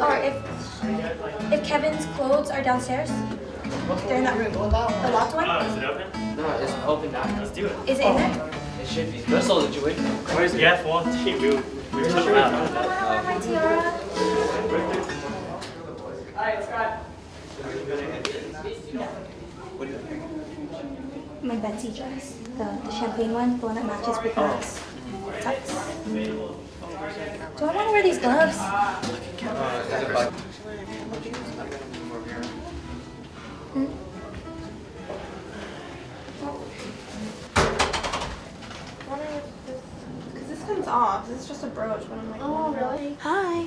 or if if Kevin's clothes are downstairs? They're in that room. The locked one? Oh, is it open? No, it's open now. Let's do it. Is it in there? It should be. Russell, did you wait? Where's the F1 team? We, we took them out. Oh, uh, my tiara. My Betsy dress, the, the champagne one, the one that matches with Mark's oh. tux. Do I want to wear these gloves? Hmm? Because this comes off. This is just a brooch, but I'm like, Oh, really? Hi.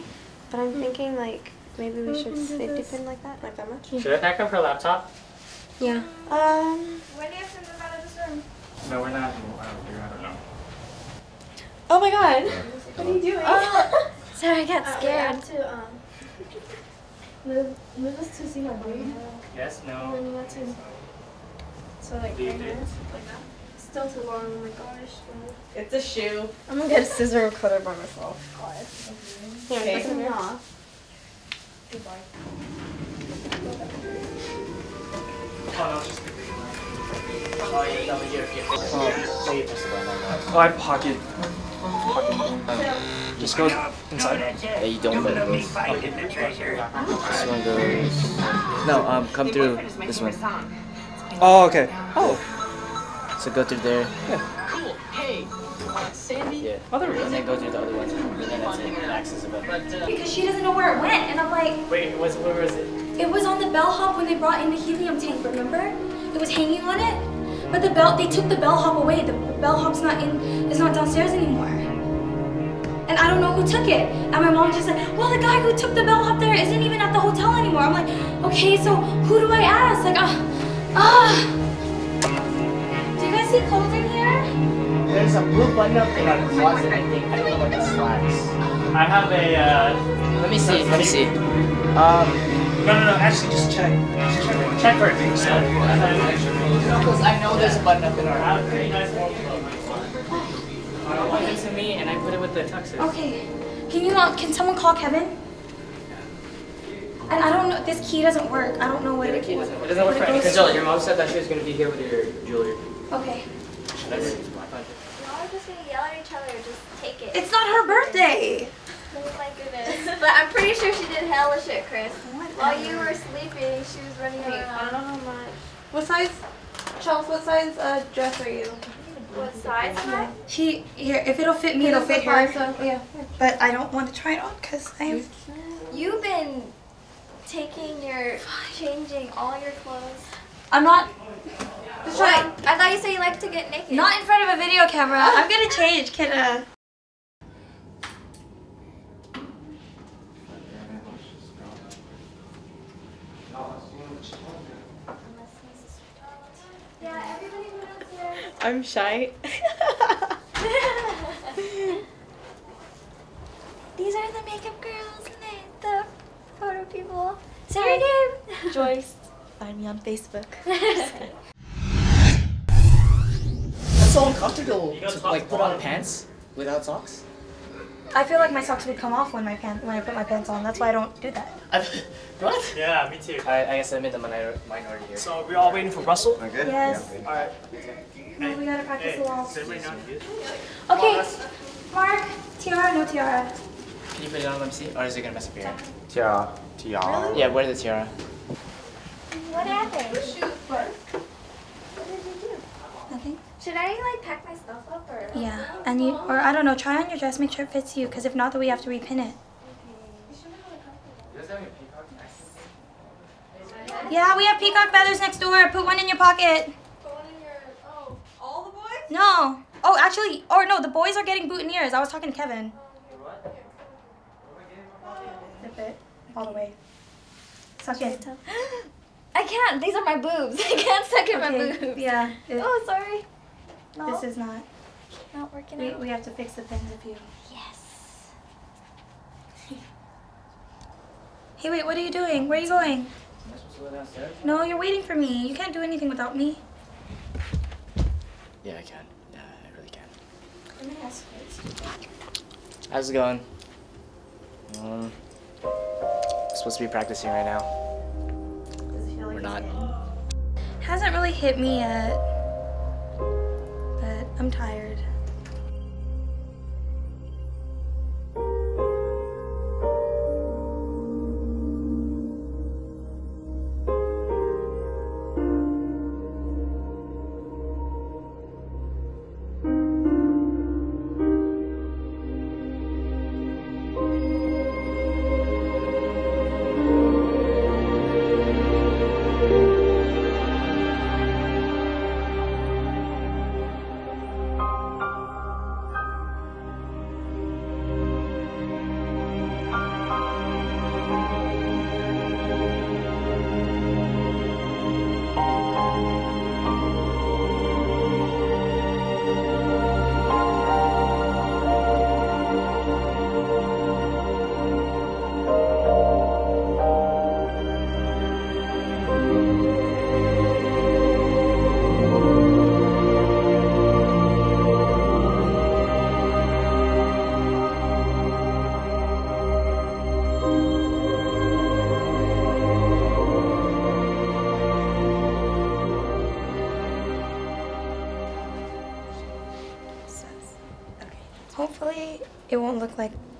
But I'm thinking like maybe we should safety pin like that, like that much. Should I pack up her laptop? Yeah. Um. When do you have to move out of this room? No, we're not. I don't, I don't know. Oh my God. What are you doing? Oh, sorry, I got scared. to um. Move, move this to see my booty. Yes, And no. then you want to. So like Leave right here, like that. Still too long. Oh my gosh. It's a shoe. I'm gonna get a scissor and cut it by myself. Here, Okay. this me off. Oh, no, just. Oh, yeah, here, here. Oh, save. Oh, I pocket. Pocket. Just go inside. Yeah, you don't put this. This one goes. No, um, come through this one. Oh, okay. Oh. So go through there. Yeah. Cool. Hey, Sandy. Yeah. Other And then go through the other one. And then that's it. It acts as. But uh, Because she doesn't know where it went, and I'm like, Wait, was, where was it? it was on the bellhop when they brought in the helium tank. Remember? It was hanging on it, but the bell they took the bellhop away. The bellhop's not in, it's not downstairs anymore. And I don't know who took it. And my mom just said, well, the guy who took the bellhop there isn't even at the hotel anymore. I'm like, okay, so who do I ask? Like, ah, ah. Do you guys see clothes in here? There's a blue button up in our closet, I think. I don't know what this slacks. I have a. Uh, Let me see. Let me see. Um, no, no, no. Actually, just check. Just check. Check for it. because I know there's a button up in I our. have a pretty nice one. I want it to me, and I put it with the tuxes. Okay. Can you not, can someone call Kevin? And I don't know, this key doesn't work. I don't know what Yeah, it the key doesn't. It doesn't work for What any. Angela, your mom said that she was gonna be here with your jewelry. Okay. That's it. It's my Y'all are just gonna yell at each other. Just take it. It's not her birthday. Oh my goodness. but I'm pretty sure she did hella shit, Chris. While you were sleeping, she was running around. I don't know how much. What size, Charles? What size uh, dress are you? What size am I? She, here, if it'll fit me, it'll fit her. Yeah. But I don't want to try it on because I am. You've been taking your, changing all your clothes. I'm not, What? I thought you said you like to get naked. not in front of a video camera. I'm gonna change, kidda. Yeah, everybody go downstairs. I'm shy. These are the makeup girls and they, the photo people. Say your name. Joyce. Find me on Facebook. That's so uncomfortable to like put on pants without socks. I feel like my socks would come off when my pants when I put my pants on. That's why I don't do that. What? Yeah, me too. I, I guess I'm in the minor, minority here. So we're all waiting for Russell. Yes. All right. No, we gotta practice Hey, the walls. does everybody know how to use it? Okay. Mark, tiara, no tiara. Can you put it on? Let me see. Or is it gonna mess up your hair? Tiara. Tiara. Yeah, where's the tiara. What happened? Should I like pack my stuff up or? Yeah, and you, or I don't know, try on your dress, make sure it fits you, because if not, then we have to repin it. Yeah, we have peacock feathers next door. Put one in your pocket. Put one in your. Oh, all the boys? No. Oh, actually, or no, the boys are getting boutonnieres. I was talking to Kevin. Zip it all the way. Suck it. I can't. These are my boobs. I can't suck in my Okay, boobs. Yeah. it- Oh, sorry. No, This is not. not working We, out. we have to fix the pins if you. Yes. Hey, wait, what are you doing? Where are you going? No, you're waiting for me. You can't do anything without me. Yeah, I can. Yeah, I really can. I'm ask Grace. How's it going? Um, supposed to be practicing right now. We're not. Hasn't really hit me yet, but I'm tired.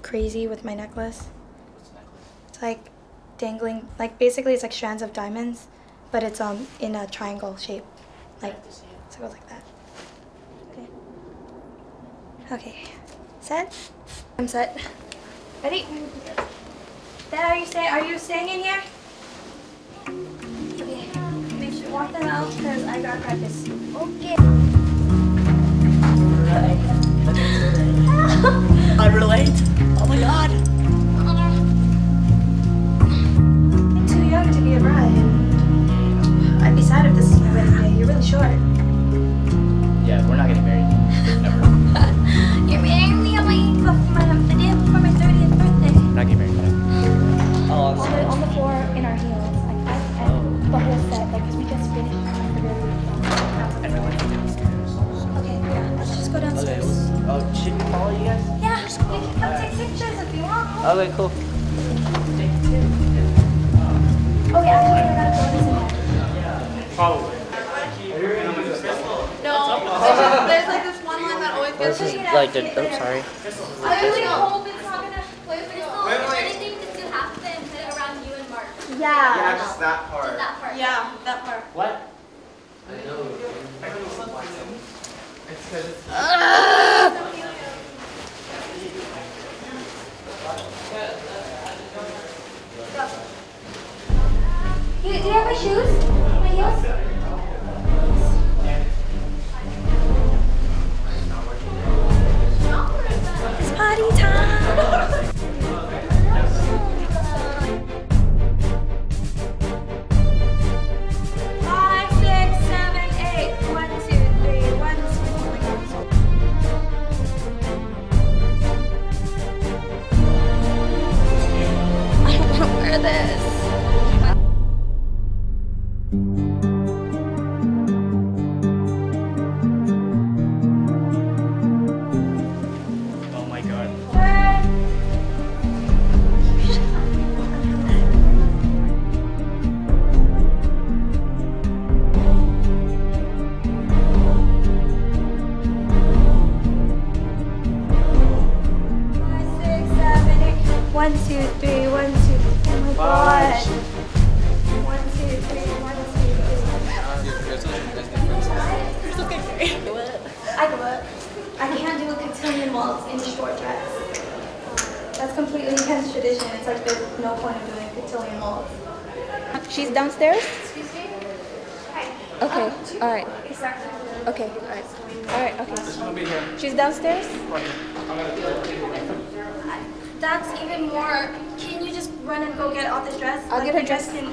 Crazy with my necklace. It's like dangling, like basically it's like strands of diamonds, but it's um in a triangle shape, like so it goes like that. Okay. Okay. Set. I'm set. Ready? Dad, are you staying? Are you staying in here? Okay. Make sure walk them out because I got practice. Okay. I relate. Oh my god. You,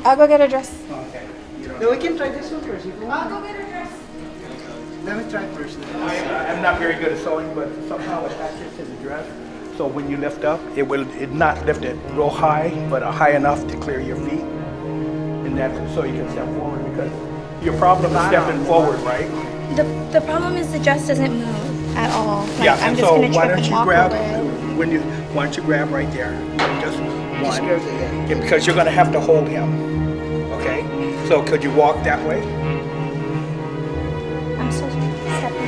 I'll go get a dress. Okay. No, we can try this one first. if you want. I'll go get a dress. Let me try first. I'm not very good at sewing, but somehow it attaches to the dress. So when you lift up, it will it not lift it real high, but uh, high enough to clear your feet. And that's so you can step forward because your problem is stepping forward, right? The, the problem is the dress doesn't move at all. Like, Yeah, I'm and just so gonna why don't you grab, over when you, why don't you grab right there? Just One. Yeah, Because you're gonna have to hold him. Okay? So could you walk that way? I'm so stepping.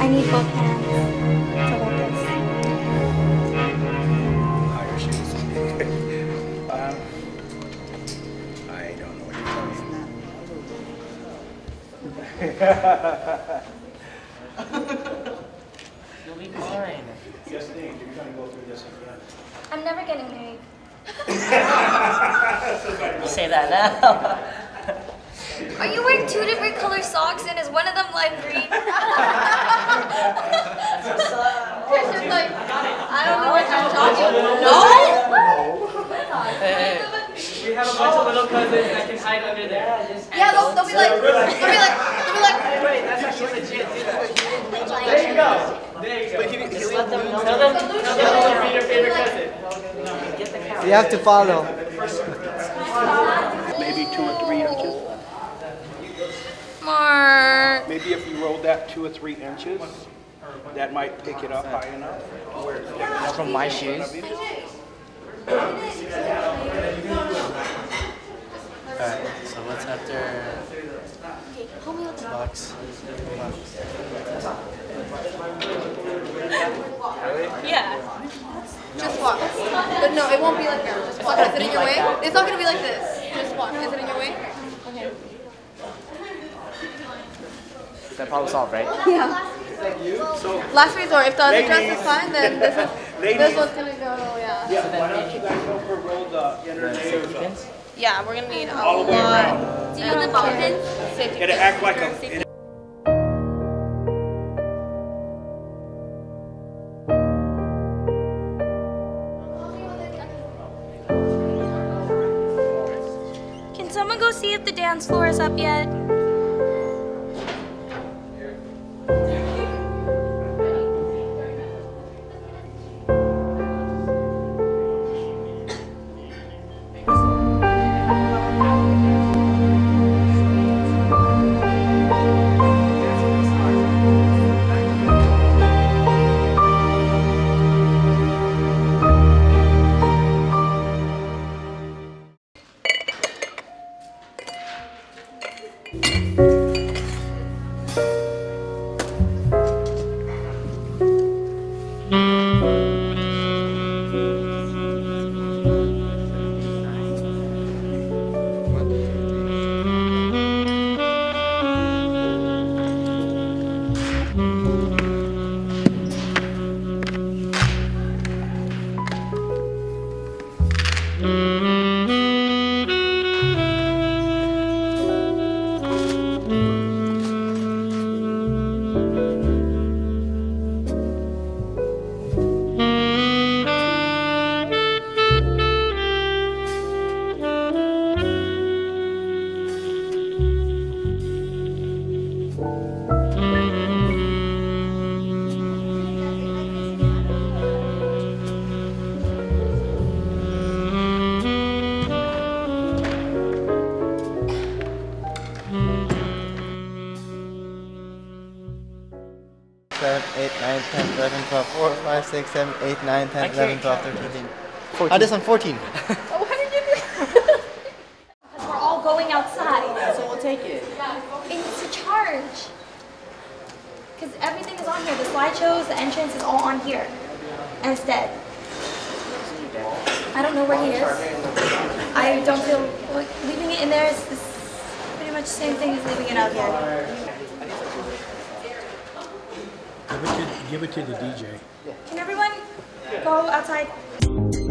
I need both hands to hold this. Higher shoes. um, I don't know what you're talking You'll be fine. Yes, Nate, you're gonna go through this again. I'm never getting married. You say that now. Are you wearing two different color socks and is one of them lime green? Christian's like, I don't know what you're talking about. No? hey. We have a bunch of little cousins that can hide under there. Yeah, they'll, they'll be like, they'll be like, they'll be like, Wait, that's actually legit. Do that. There you go. There you go. Just let them know. Tell them, tell them to be your favorite cousin. Get the count. You have to follow. Maybe two or three inches. Mark. Maybe if you rolled that two or three inches, that might pick it up high enough. where it's From my shoes? Alright, so what's after box? Yeah. Just walk. But no, it won't be like that. Just walk. Is it in your way? It's not gonna be like this. Just walk. Is it in your way? Okay. That problem solved, right? Yeah. So Last resort. If the other dress is fine, then this is Ladies. this one's gonna go. Yeah. Yeah, why don't you guys help her roll the inner nails up? Yeah, we're gonna need a all the way lot. around? Do you know the ball pins? Safety It'll pins. act like a, dance floor is up yet? 6, 7, 8, 9, 10, 11, 12, 13, 14. Ah, this one, 14. Oh, how did you do Because we're all going outside. So we'll take it. It needs to charge. Because everything is on here. The slideshows, the entrance is all on here. And it's dead. I don't know where he is. I don't feel like leaving it in there is, is pretty much the same thing as leaving it out here. Give it to, give it to the DJ. Can everyone go outside?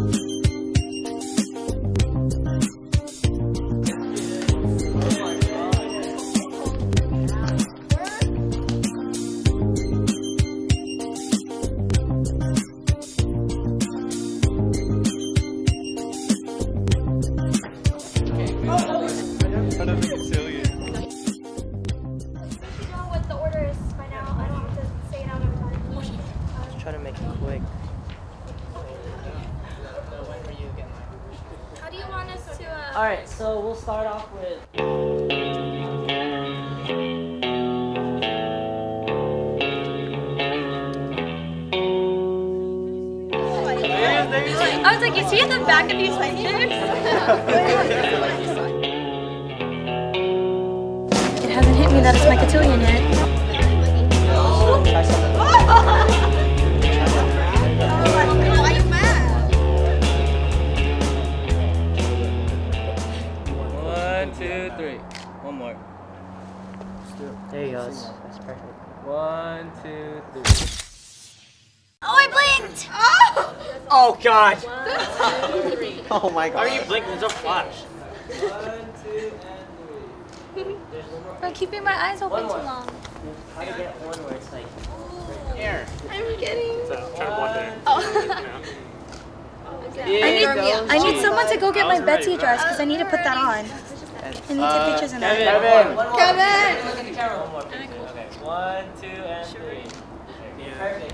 In the back of it hasn't hit me that it's my cotillion yet. Why? One, two, three. One more. There you go. That's, that's perfect. One, two, three. Oh, I blinked! Oh God! Oh my How are you blinking? There's a flash. I'm keeping my eyes open too long. I get one where it's like. Here. I'm getting. kidding. Try to block there. I need, I need someone to go get my Betsy dress because I need to put that on. I need to take uh, pictures in that. Kevin. Kevin! One, two, and three.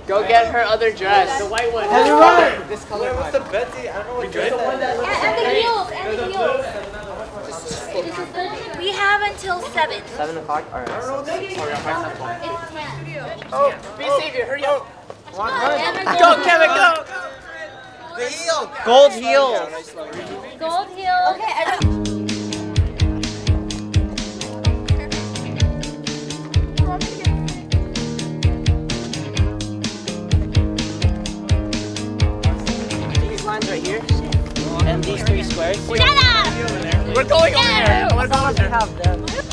Go get her other dress. The white one. Heavy run! This color. What's the Betsy? I don't know what dress that is. And, and the heels, and the heels. We have until 7. Seven o'clock? Alright. Oh, be oh, savior. Hurry up. Oh. Go, Kevin, go. The heel! Gold heels! Gold heels. Okay, These And these three squares. Shut up! We're going over there. We're going have them.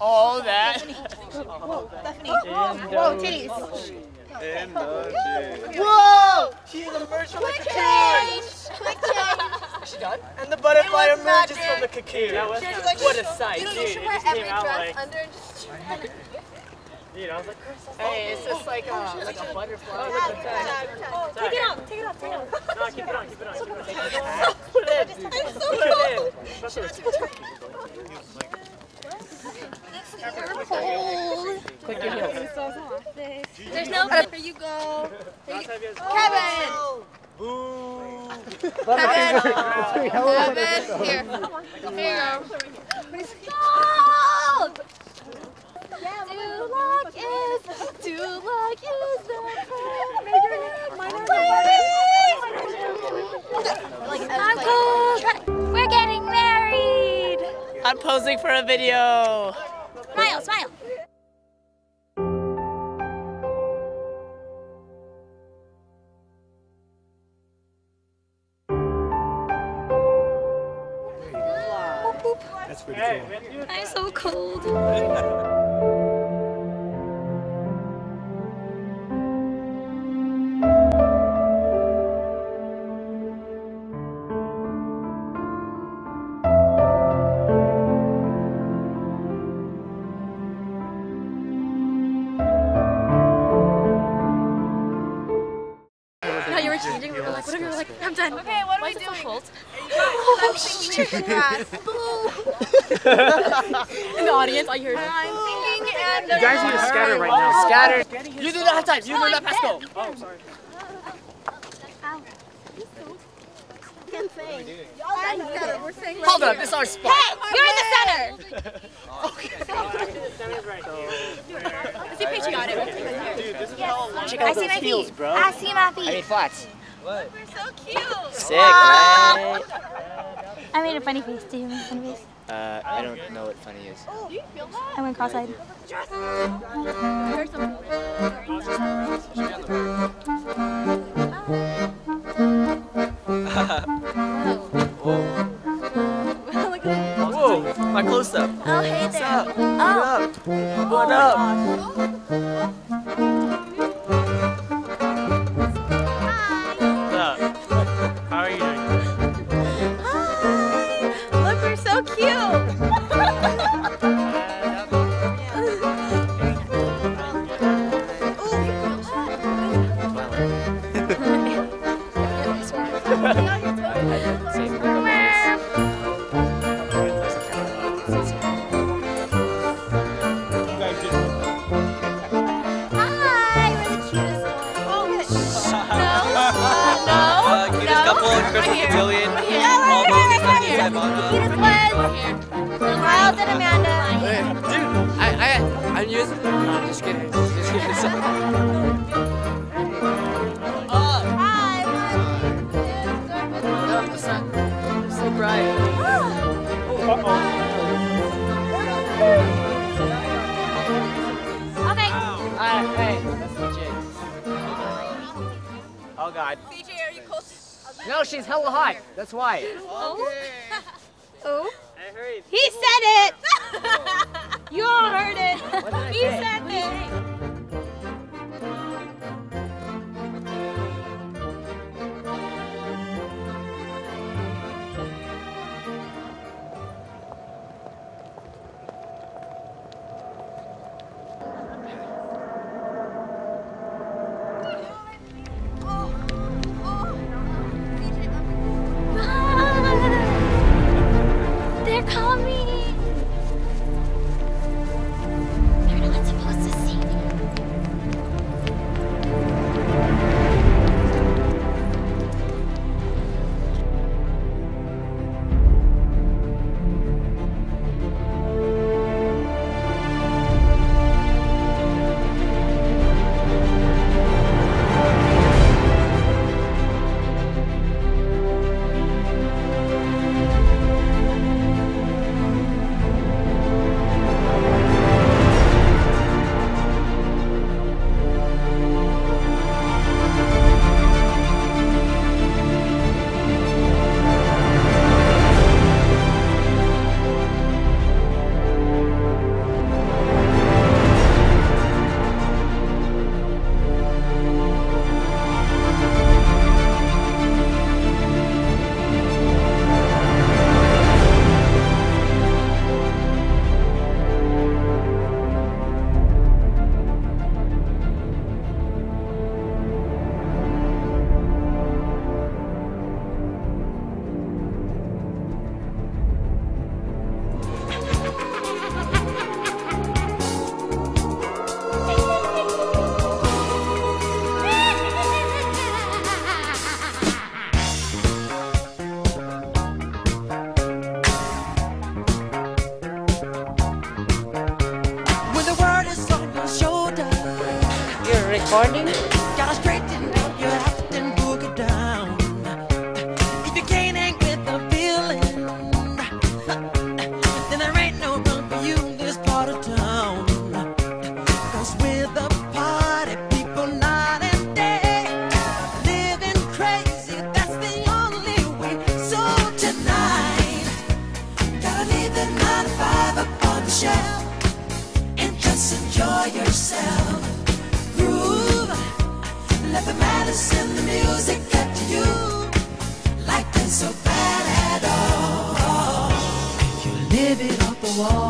All that. Whoa, titties. Whoa! She's emerged from the Quick cocoon. change! Quick change! She done? And the butterfly emerges from the cocoon. That was like, What a sight. You know, Dude, you should wear every dress like, under and just. Dude, I was like, hey, it's just like a, like a butterfly. Take it off, Take it off, take it off, no, keep it on, keep it on, keep it on. Put it in. I'm so Put it in. Especially with Cold. Click your heels. There's no. Here you go. last time you guys. Kevin! Boo. Kevin! Kevin! Here. Here you go. Cold. Duloc is, Duloc is the I'm cold. We're getting married. I'm posing for a video. Smile, smile. That's pretty cool. I'm so cold. I'm grass. Boo. In the audience, I heard. I'm thinking and. You guys need to scatter right now. Scatter. You do not have time. You do not pass go. Oh, sorry. We're saying Hold on. This is our spot. You're in the center. Center's right here. Let's see patriotic. Check I out see those my heels, feet. bro. I see my I mean feet. flats. We're so cute. Sick, right? I made a funny face. Do you make a funny face? Uh, I don't know what funny is. Do you feel that? I went cross-eyed. Whoa. My close-up. Oh, hey there. What's up? Oh. What up? Oh, what up? No, she's hella hot. That's why. Oh. Oh. He said it. you all heard it. he said it. wall.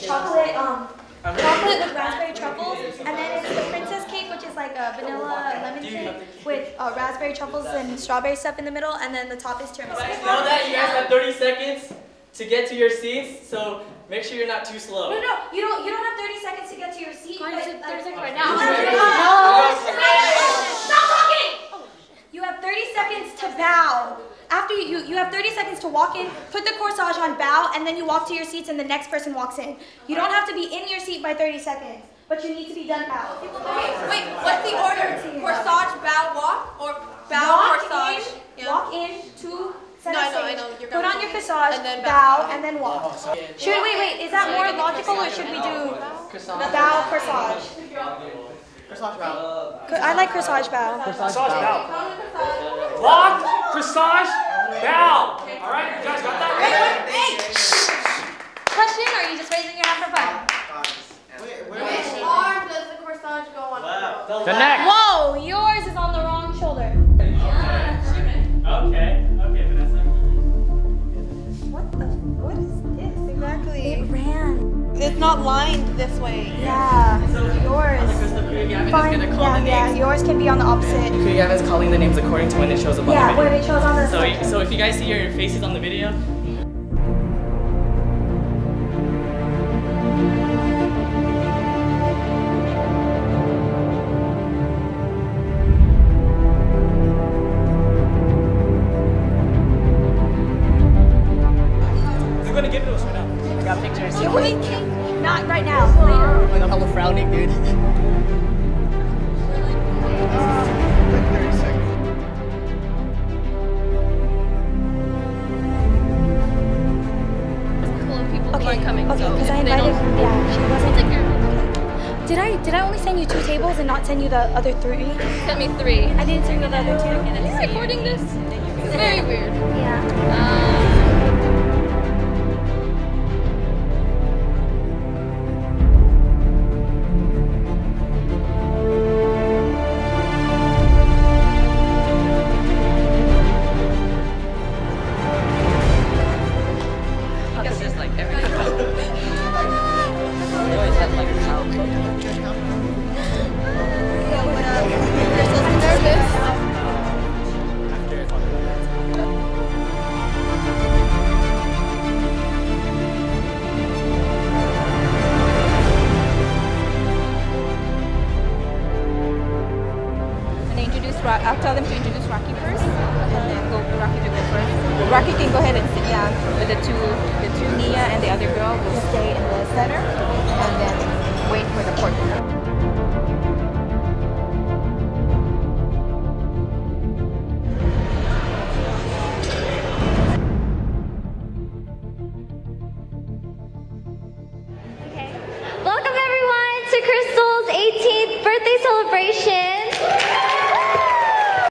chocolate, um, chocolate with raspberry truffles, and then it's the princess cake, which is like a vanilla lemon with uh, raspberry truffles and strawberry stuff in the middle, and then the top is tiramisu. Now that you guys have 30 seconds to get to your seats, so make sure you're not too slow. No, no, you don't. You don't have 30 seconds to get to your seat. but, uh, 30 seconds right now. Stop talking! You have 30 seconds to bow. After you, you, you have 30 seconds to walk in, put the corsage on, bow, and then you walk to your seats, and the next person walks in. You don't have to be in your seat by 30 seconds, but you need to be done bow. Okay, wait, what's the order? Corsage, bow, walk, or bow, walk corsage? In, Walk in to center No, I know, I know, Put going on your to- corsage, and then bow, bow. and then walk. Should wait, wait? Is that more logical, or should we do bow corsage? Corsage bow. I like corsage bow. Corsage bow. Walk, corsage, bow. All right, you guys got that? Question, or are you just raising your hand for fun? Which arm does the corsage go on? The neck. Whoa, not lined this way. Yeah, yours. Gavin Fine. is Yeah, yeah. Yours can be on the opposite. Okay, Gavin's calling the names according to when it shows up on Yeah, the when it shows on the. So, so if you guys see your faces on the video, the other three? Send me three. I didn't send you the other two.